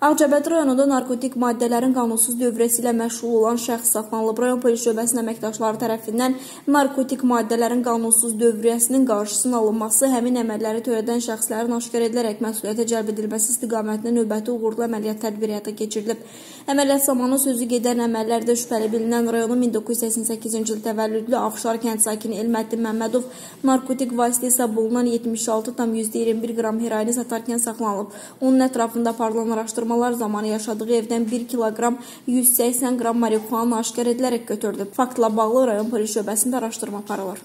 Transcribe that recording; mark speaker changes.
Speaker 1: Ağcabədi rayonunda narkotik maddələrin qanunsuz dövriyyəsi ilə məşğul olan şəxs saxlanılıb. Rayon polis şöbəsinin əməkdaşları tərəfindən narkotik maddələrin qanunsuz dövriyyəsinin qarşısının alınması, həmin əməlləri törədən şəxslərin aşkar edilərək məsuliyyətə cəlb edilməsi istiqamətində növbəti uğurlu əməliyyat tədbiri həyata keçirilib. Əməliyyat zamanı sözü gedən əməllərdə şübhəli bilinən rayonun 1988-ci il təvəllüdlü Afşar kənd sakini Elməddin Məmmədov narkotik vasitə hesab olunan 76,21 qram heroini satarkən saxlanılıb. Onun ətrafında aparılan araşdırma araşdırmalar zamanı yaşadığı evdən 1 kiloqram 180 qram marixuana aşkar edilərək götürülüb. Faktla bağlı rayon polis şöbəsində araşdırma aparılır.